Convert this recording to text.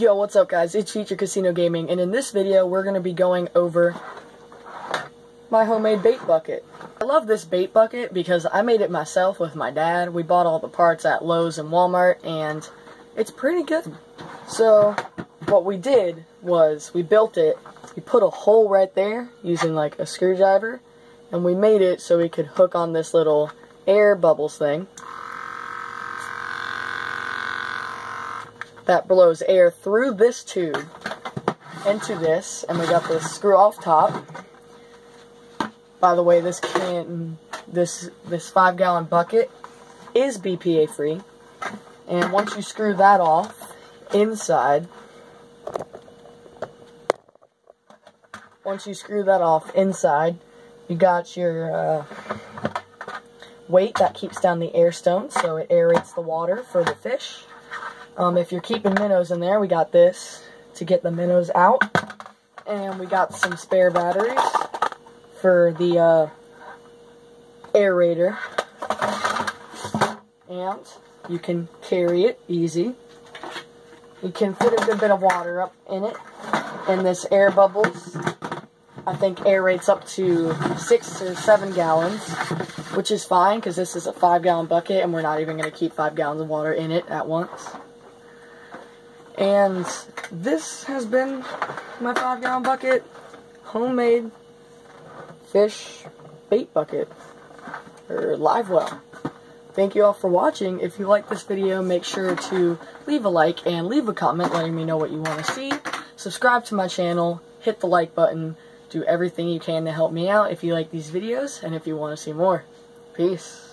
Yo, what's up guys? It's Feature Casino Gaming, and in this video we're going to be going over my homemade bait bucket. I love this bait bucket because I made it myself with my dad. We bought all the parts at Lowe's and Walmart, and it's pretty good. So, what we did was we built it, we put a hole right there using like a screwdriver, and we made it so we could hook on this little air bubbles thing. That blows air through this tube into this, and we got this screw off top. By the way, this can this this five gallon bucket is BPA free, and once you screw that off inside, once you screw that off inside, you got your uh, weight that keeps down the air stone, so it aerates the water for the fish. Um, if you're keeping minnows in there, we got this to get the minnows out. And we got some spare batteries for the uh, aerator. And you can carry it easy. You can fit a good bit of water up in it. And this air bubbles, I think aerates up to six or seven gallons, which is fine because this is a five gallon bucket and we're not even going to keep five gallons of water in it at once. And this has been my five gallon bucket, homemade fish bait bucket, or live well. Thank you all for watching. If you like this video, make sure to leave a like and leave a comment letting me know what you want to see. Subscribe to my channel, hit the like button, do everything you can to help me out if you like these videos and if you want to see more. Peace.